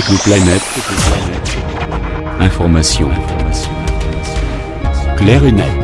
Technoplanète. Information. Claire et nette.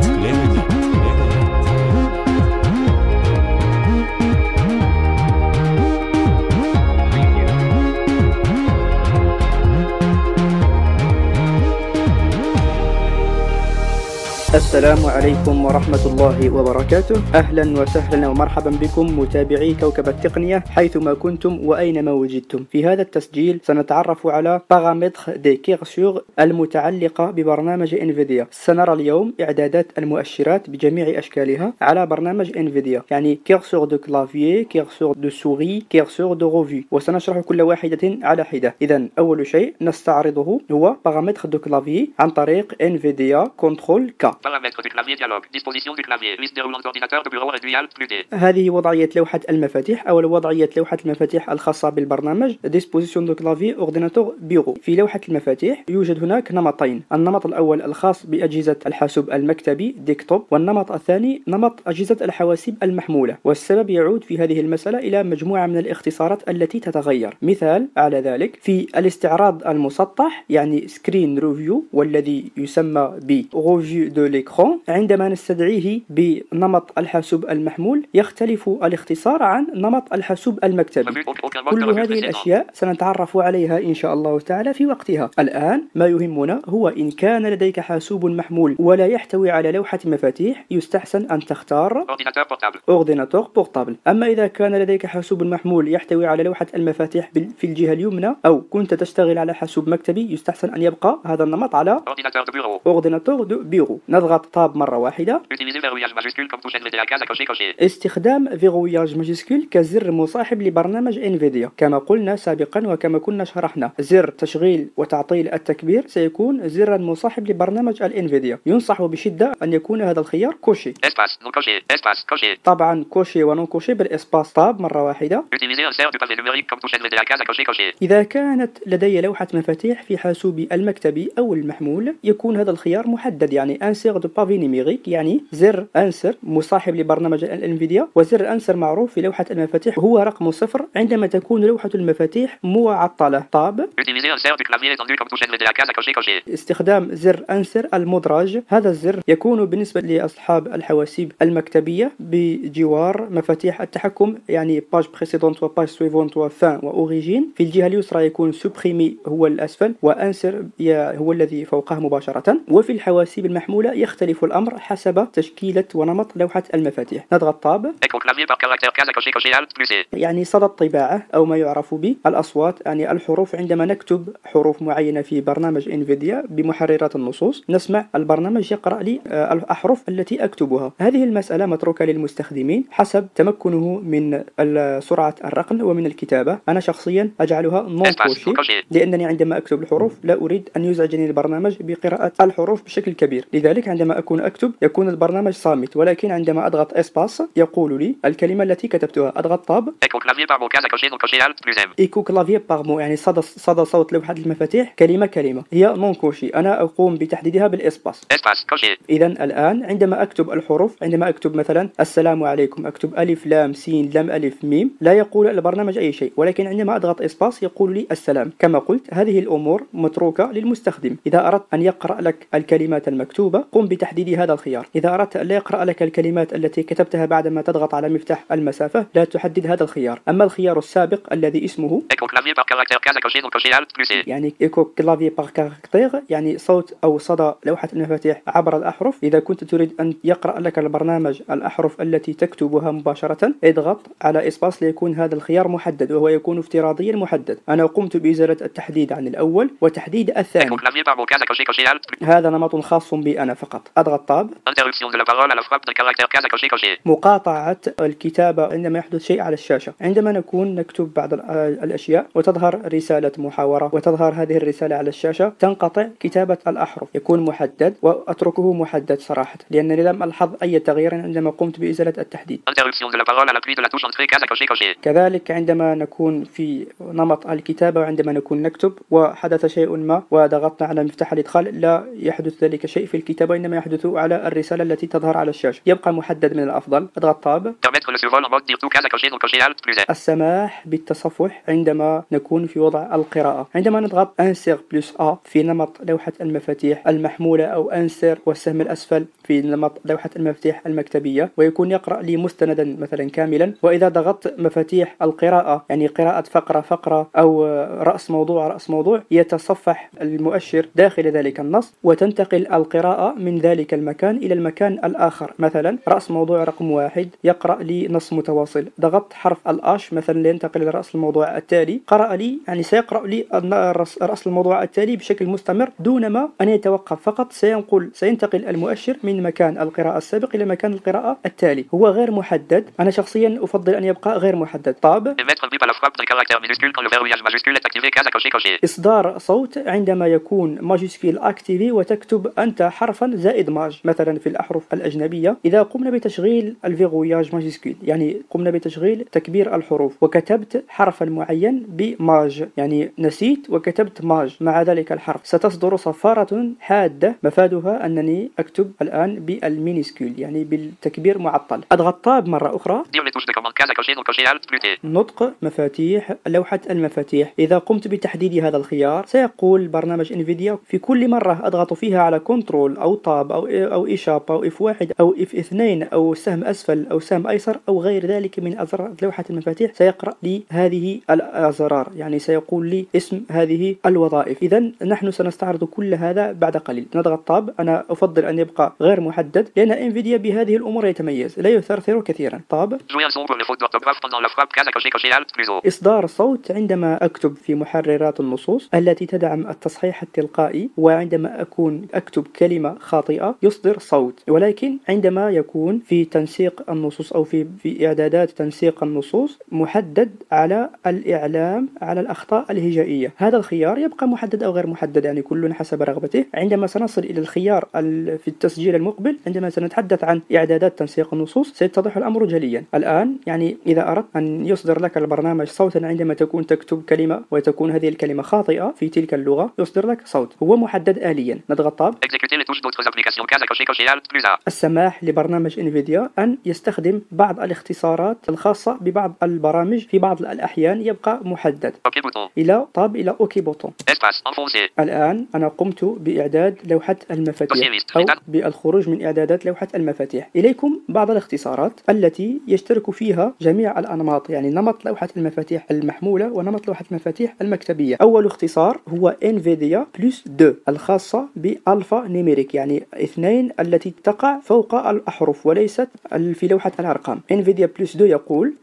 السلام عليكم ورحمة الله وبركاته. أهلا وسهلا ومرحبا بكم متابعي كوكب التقنية حيثما كنتم وأينما وجدتم. في هذا التسجيل سنتعرف على paramètres des curseurs المتعلقة ببرنامج NVDA سنرى اليوم إعدادات المؤشرات بجميع أشكالها على برنامج NVDA يعني curseur du clavier curseur de souris curseur de revue. وسنشرح كل واحدة على حدة. إذا أول شيء نستعرضه هو paramètres du clavier عن طريق NVDA contrôle K Paramètres du clavier dialogue. Disposition du clavier. Liste déroulant d'ordinateur de bureau réduit Alt plus D. هذه وضعية لوحة المفاتيح أو وضعية لوحة المفاتيح الخاصة بالبرنامج Disposition de clavier ordinateur bureau في لوحة المفاتيح يوجد هناك نمطين النمط الأول الخاص بأجهزة الحاسوب المكتبي desktop والنمط الثاني نمط أجهزة الحواسيب المحمولة والسبب يعود في هذه المسألة إلى مجموعة من الاختصارات التي تتغير مثال على ذلك في الاستعراض المسطح يعني screen review والذي يسمى revue de l'écran عندما نستدعيه بنمط الحاسوب المحمول يختلف الاختصار عن نمط الحاسوب المكتبي كل هذه. الأشياء سنتعرف عليها إن شاء الله تعالى في وقتها الآن ما يهمنا هو إن كان لديك حاسوب محمول ولا يحتوي على لوحة مفاتيح يستحسن أن تختار. ordinateur portable أما إذا كان لديك حاسوب محمول يحتوي على لوحة المفاتيح في الجهة اليمنى أو كنت تشتغل على حاسوب مكتبي يستحسن أن يبقى هذا النمط على. ordinateur de bureau نضغط tab cocher cocher. استخدام verrouillage majuscule كزر مصاحب لبرنامج NVDA كما قلنا سابقا وكما كنا شرحنا زر تشغيل وتعطيل التكبير سيكون زرا مصاحب لبرنامج ال NVDA ينصح بشدة أن يكون هذا الخيار coché. طبعا coché و non coché بال espace. tab cocher cocher. إذا كانت لدي لوحة مفاتيح في حاسوبي المكتبي أو المحمول يكون هذا الخيار محدد يعني insert du pavé numérique يعني زر insert مصاحب لبرنامج ال NVDA وزر insert معروف في لوحة المفاتيح هو رقم صفر عندما تكون لوحة المفاتيح معطلة tab. استخدام زر insert المدرج هذا الزر يكون بالنسبة لأصحاب الحواسيب المكتبية بجوار مفاتيح التحكم يعني page précédente و page suivante و fin و origine في الجهة اليسرى يكون supprimer هو الأسفل و insert ي- هو الذي فوقه مباشرة. وفي الحواسيب المحمولة يختلف الأمر حسب تشكيلة ونمط لوحة المفاتيح. نضغط tab. يعني صدى الطباعة أو ما يعرف بالأصوات يعني الحروف. عندما نكتب حروف معينة في برنامج NVDA بمحررات النصوص نسمع البرنامج يقرأ لي آه، الأحرف التي أكتبها. هذه المسألة متروكة للمستخدمين حسب تمكنه من سرعة الرقم ومن الكتابة. أنا شخصيا أجعلها non. لأنني عندما أكتب الحروف لا أريد أن يزعجني البرنامج بقراءة الحروف بشكل كبير. لذلك عندما أكون أكتب يكون البرنامج صامت ولكن عندما أضغط espace يقول لي الكلمة التي كتبتها. أضغط tab. écho clavier par mot يعني صدى صدى صوت لوحة المفاتيح كلمة كلمة. هي non coché أنا أقوم بتحديدها بال espace. إذا الآن عندما أكتب الحروف عندما أكتب مثلا السلام عليكم أكتب ألف لام سين لام ألف ميم لا يقول البرنامج أي شيء. ولكن عندما أضغط espace يقول لي السلام. كما قلت هذه الأمور متروكة للمستخدم. إذا أردت أن يقرأ لك الكلمات المكتوبة قم بتحديد هذا الخيار. إذا أردت أن لا يقرأ لك الكلمات التي كتبتها بعدما تضغط على مفتاح المسافة لا تحدد هذا الخيار. أما الخيار السابق الذي اسمه. يعني écho clavier par caractère يعني صوت أو صدى لوحة المفاتيح عبر الأحرف. إذا كنت تريد أن يقرأ لك البرنامج الأحرف التي تكتبها مباشرة اضغط على espace ليكون هذا الخيار محدد وهو يكون افتراضيا محدد. أنا قمت بإزالة التحديد عن الأول وتحديد الثاني. هذا نمط خاص بي أنا فقط. أضغط tab. مقاطعة الكتابة عندما يحدث شيء على الشاشة. عندما نكون نكتب بعض آه، الأشياء وتظهر رسالة محاورة وتظهر هذه الرسالة على الشاشة تنقطع كتابة الأحرف. يكون محدد وأتركه محدد صراحة لأنني لم ألحظ أي تغيير عندما قمت بإزالة التحديد. كذلك عندما نكون في نمط الكتابة وعندما نكون نكتب وحدث شيء ما وضغطنا على مفتاح الإدخال لا يحدث ذلك شيء في الكتابة وإنما يحدث على الرسالة التي تظهر على الشاشة. يبقى محدد من الأفضل. اضغط tab. السماح بالتصفح عندما نكون في وضع القراءة. عندما نضغط insert plus A في نمط لوحة المفاتيح المحمولة أو insert والسهم الأسفل في نمط لوحة المفاتيح المكتبية ويكون يقرأ لي مستندا مثلا كاملا. وإذا ضغطت مفاتيح القراءة يعني قراءة فقرة فقرة أو رأس موضوع رأس موضوع يتصفح المؤشر داخل ذلك النص وتنتقل القراءة من ذلك المكان إلى المكان الآخر. مثلا رأس موضوع رقم واحد يقرأ لي نص متواصل. ضغطت حرف الآش مثلا لينتقل إلى رأس الموضوع التالي. قرأ لي يعني سيقرأ لي رأس الموضوع التالي بشكل مستمر دونما أن يتوقف. فقط سينقل سينتقل المؤشر من مكان القراءة السابق إلى مكان القراءة التالي. هو غير محدد. أنا شخصيا أفضل أن يبقى غير محدد. طاب. إصدار صوت عندما يكون majuscule activé وتكتب أنت حرفا زائد maj مثلا في الأحرف الأجنبية إذا قمنا بتشغيل ال verrouillage majuscule يعني قمنا بتشغيل تكبير الحروف وكتبت حرفا معين ب maj يعني نسيت وكتبت maj. مع ذلك الحرف ستصدر صفارة حادة. مفادها أنني أكتب الآن بال minuscule يعني بالتكبير معطل. أضغط tab مرة أخرى. نطق مفاتيح لوحة المفاتيح. إذا قمت بتحديد هذا الخيار سيقول برنامج NVDA في كل مرة أضغط فيها على control أو tab أو أو échap أو F واحد أو F إثنين أو سهم أسفل أو سهم أيسر أو غير ذلك من أزرار لوحة المفاتيح سيقرأ لي هذه الأزرار. يعني سيقول لي اسم هذه الوظائف. إذا نحن سنستعرض كل هذا بعد قليل. نضغط tab. أنا أفضل أن يبقى غير محدد لأن NVDA بهذه الأمور يتميز لا يثرثر كثيرا. tab. إصدار الصوت عندما أكتب في محررات النصوص التي تدعم التصحيح التلقائي وعندما أكون أكتب كلمة خاطئة يصدر صوت. ولكن عندما يكون في تنسيق النصوص أو في في إعدادات تنسيق النصوص محدد على الإعلام على الأخطاء الهجائية. هذا الخيار يبقى محدد أو غير محدد يعني كل حسب رغبته. عندما سنصل إلى الخيار ال- في التسجيل المقبل عندما سنتحدث عن إعدادات تنسيق النصوص سيتضح الأمر جليا. الآن يعني إذا أردت أن يصدر لك البرنامج صوتا عندما تكون تكتب كلمة وتكون هذه الكلمة خاطئة في تلك اللغة يصدر لك صوت. هو محدد آليا. نضغط طاب السماح لبرنامج NVDA أن يستخدم بعض الاختصارات الخاصة ببعض البرامج في بعض الأحيان يبقى محدد. إلى tab إلى OK bouton. الآن أنا قمت بإعداد لوحة المفاتيح أو بالخروج من إعدادات لوحة المفاتيح. إليكم بعض الاختصارات التي يشترك فيها جميع الأنماط يعني نمط لوحة المفاتيح المحمولة ونمط لوحة المفاتيح المكتبية. أول اختصار هو NVDA plus 2 الخاصة ب alphanumérique يعني اثنين التي تقع فوق الأحرف وليست في لوحة الأرقام NVDA plus 2 يقول.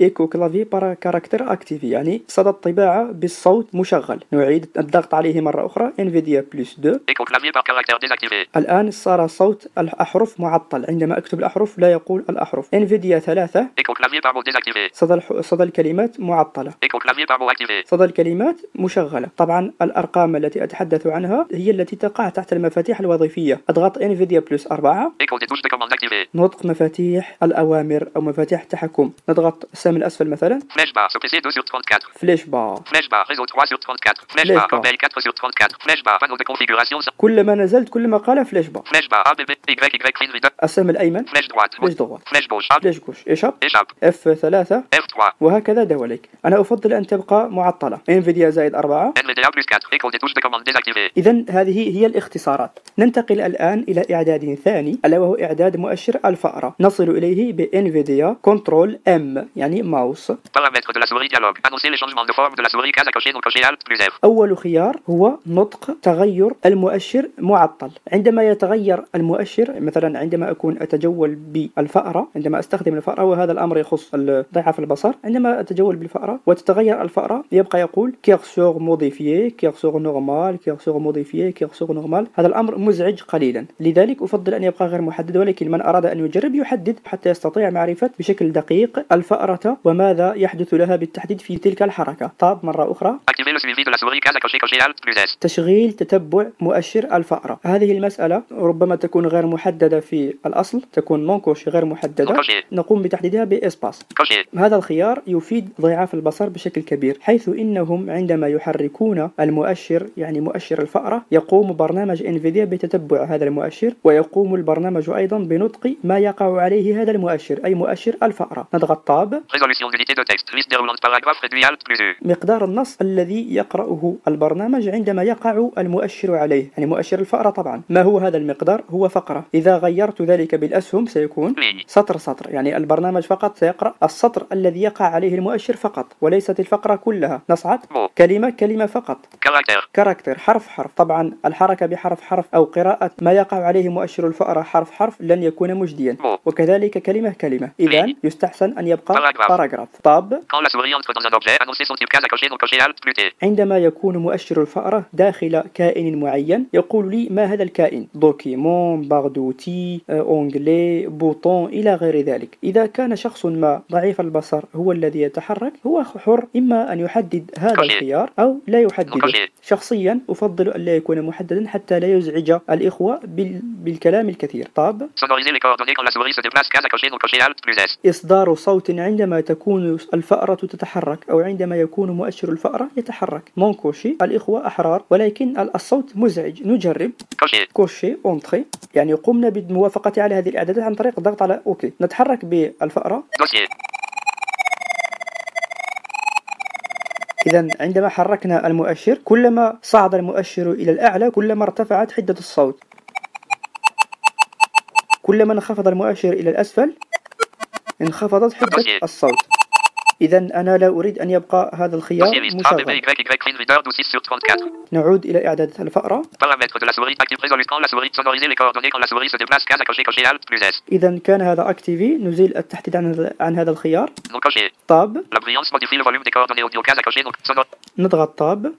écho clavier par caractère activé يعني صدى الطباعة بالصوت مشغل نعيد الضغط عليه مرة أخرى NVDA plus 2 Écho clavier par caractère désactivé. الآن صار صوت الأحرف معطل عندما أكتب الأحرف لا يقول الأحرف NVDA ثلاثة Écho clavier par mot désactivé. صدى. صدى الكلمات معطلة par mot activé. صدى الكلمات مشغلة طبعا الأرقام التي أتحدث عنها هي التي تقع تحت المفاتيح الوظيفية. أضغط NVDA plus 4 نطق مفاتيح الأوامر أو مفاتيح التحكم. نضغط السهم الأسفل مثلا. flèche bas ce PC 2 sur كلما نزلت كلما قال flèche bas flèche السهم الأيمن. flèche droite flèche gauche flèche gauche échap F3 F3 وهكذا دواليك. أنا أفضل أن تبقى معطلة. NVDA زائد 4 NVDA plus 4. Écho des touches de commande désactivé. إذا هذه هي الاختصارات ننتقل الآن إلى إعداد ثاني ألا وهو إعداد مؤشر الفأرة نصل إليه ب NVDA control M يعني ماوس. أول خيار هو نطق تغير المؤشر معطل عندما يتغير المؤشر مثلا عندما أكون أتجول بالفأرة عندما أستخدم الفأرة وهذا الأمر يخص ضعف البصر عندما أتجول بالفأرة وتتغير الفأرة يبقى يقول curseur modifié curseur normal curseur modifié curseur normal هذا الأمر مزعج قليلا لذلك أفضل أن يبقى غير محدد ولكن من أراد أن يجرب يحدد حتى يستطيع معرفة بشكل دقيق الفأرة وماذا يحدث لها بالتحديد في تلك الحركة tab plus S. تشغيل تتبع مؤشر الفأرة هذه المسألة ربما تكون غير محددة في الأصل تكون نونكوش غير محددة كوشي. نقوم بتحديدها Cocher. هذا الخيار يفيد ضعاف البصر بشكل كبير حيث إنهم عندما يحركون المؤشر يعني مؤشر الفأرة يقوم برنامج انفيديا بتتبع هذا المؤشر ويقوم البرنامج أيضا بنطق ما يقع عليه هذا المؤشر أي مؤشر الفأرة. نضغط طاب مقدار النص الذي يقرأه البرنامج عندما يقع المؤشر عليه يعني مؤشر الفأرة طبعا. ما هو هذا المقدار؟ هو فقرة. إذا غيرت ذلك بالأسهم سيكون سطر سطر. يعني البرنامج فقط سيقرأ السطر الذي يقع عليه المؤشر فقط وليست الفقرة كلها. نصعد كلمة كلمة فقط. caractère حرف حرف. طبعا الحركة بحرف حرف أو قراءة ما يقع عليه مؤشر الفأرة حرف حرف لن يكون مجديا. وكذلك كلمة كلمة. إذا يستحسن أن يبقى paragraphe tab. عندما يكون مؤشر الفأرة داخل كائن معين يقول لي ما هذا الكائن؟ document barre d'outils onglet bouton إلى غير ذلك. إذا كان شخص ما ضعيف البصر هو الذي يتحرك هو حر إما أن يحدد هذا الخيار أو لا يحدده شخصيا أفضل أن لا يكون محددا حتى لا يزعج الإخوة بالكلام الكثير. tab. إصدار صوت عندما تكون الفأرة تتحرك أو عندما يكون مؤشر الفأرة يتحرك. non coché الإخوة أحرار ولكن الصوت مزعج. نجرب. coché. Entrée يعني قمنا بالموافقة على هذه الإعدادات عن طريق الضغط على OK. نتحرك بالفأرة. إذا عندما حركنا المؤشر كلما صعد المؤشر إلى الأعلى كلما ارتفعت حدة الصوت. كلما انخفض المؤشر إلى الأسفل انخفضت حدة الصوت. إذا أنا لا أريد أن يبقى هذا الخيار مشغل نعود إلى إعداد الفأرة. إذا كان هذا أكتيفي نزيل التحديد عن, عن هذا الخيار. طاب. نضغط طاب.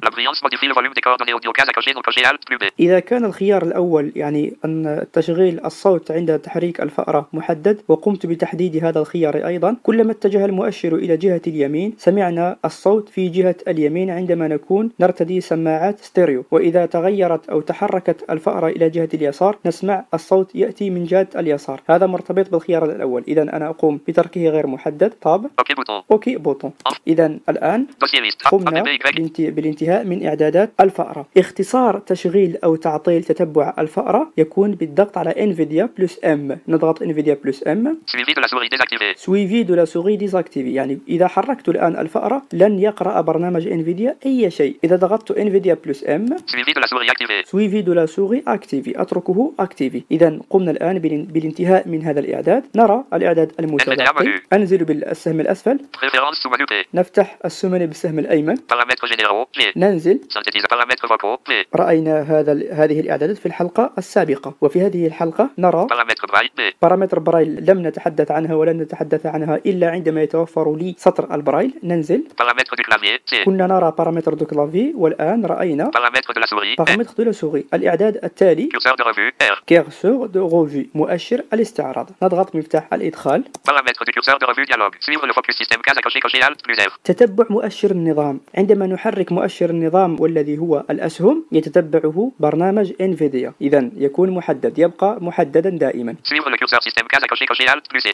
إذا كان الخيار الأول يعني أن تشغيل الصوت عند تحريك الفأرة محدد وقمت بتحديد هذا الخيار أيضا كلما اتجه المؤشر إلى جهة اليمين سمعنا الصوت في جهة اليمين عندما نكون نرتدي سماعات ستيريو. وإذا تغيرت أو تحركت الفأرة إلى جهة اليسار نسمع الصوت يأتي من جهة اليسار. هذا مرتبط بالخيار الأول. إذا أنا أقوم بتركه غير محدد. طاب. OK bouton. إذا الآن قمنا بالانتهاء من إعدادات الفأرة. اختصار تشغيل أو تعطيل تتبع الفأرة يكون بالضغط على NVDA plus M نضغط NVDA plus M suivi de la souris désactivé يعني إذا حركت الآن الفأرة لن يقرأ برنامج NVDA أي شيء. إذا ضغطت NVDA plus M suivi de la souris activé أتركه activé إذا قمنا الآن بالانتهاء من هذا الإعداد. نرى الإعداد المتبقي. أنزل بالسهم الأسفل. نفتح السمن بالسهم الأيمن. ننزل. رأينا هذا هذه الإعدادات في الحلقة السابقة. وفي هذه الحلقة نرى paramètres braille لم نتحدث عنها ولن نتحدث عنها إلا عندما يتوفر لي سطر البرايل ننزل. كنا نرى paramètres du clavier والآن رأينا paramètres de la souris الإعداد التالي curseur de revue مؤشر الاستعراض. نضغط مفتاح الإدخال. تتبع مؤشر النظام. عندما نحرك مؤشر النظام والذي هو الأسهم يتتبعه برنامج انفيديا إذا يكون محدد يبقى محددا دائما.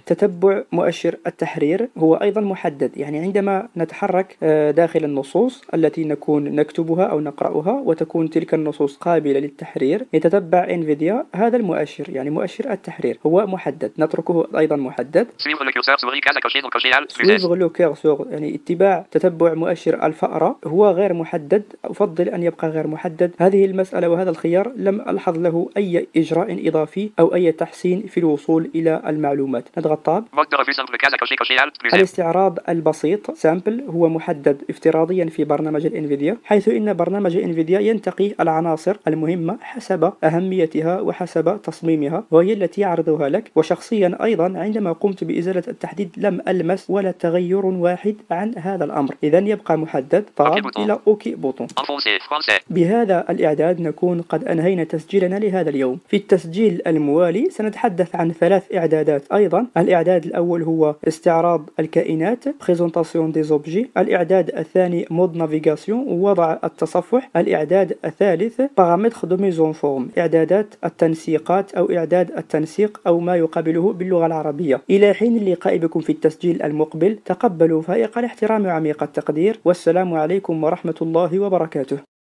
تتبع مؤشر التحرير هو أيضا محدد. يعني عندما نتحرك آه، داخل النصوص التي نكون نكتبها أو نقرأها وتكون تلك النصوص قابلة للتحرير يتتبع انفيديا هذا المؤشر يعني مؤشر التحرير. هو محدد. نتركه أيضا محدد. يعني اتباع تتبع مؤشر الفأرة هو غير محدد. أفضل أن يبقى غير محدد. هذه المسألة وهذا الخيار لم ألحظ له أي إجراء إضافي أو أي تحسين في الوصول إلى المعلومات. نضغط tab الاستعراض البسيط simple هو محدد افتراضيا في برنامج ال NVDA حيث إن برنامج NVDA ينتقي العناصر المهمة حسب أهميتها وحسب تصميمها وهي التي يعرضها لك. وشخصيا أيضا عندما قمت بإزالة التحديد لم ألمس ولا تغير واحد عن هذا الأمر. إذا يبقى محدد tab إلى OK bouton. بهذا الإعداد نكون قد أنهينا تسجيلنا لهذا اليوم. في التسجيل الموالي سنتحدث عن ثلاث إعدادات أيضا. الإعداد الأول هو استعراض الكائنات présentation des objets الإعداد الثاني mode navigation ووضع التصفح الإعداد الثالث paramètres de mise en forme إعدادات التنسيقات أو إعداد التنسيق أو ما يقابله باللغة العربية إلى حين اللقاء بكم في التسجيل المقبل تقبلوا فائق الاحترام وعميق التقدير والسلام عليكم ورحمة الله وبركاته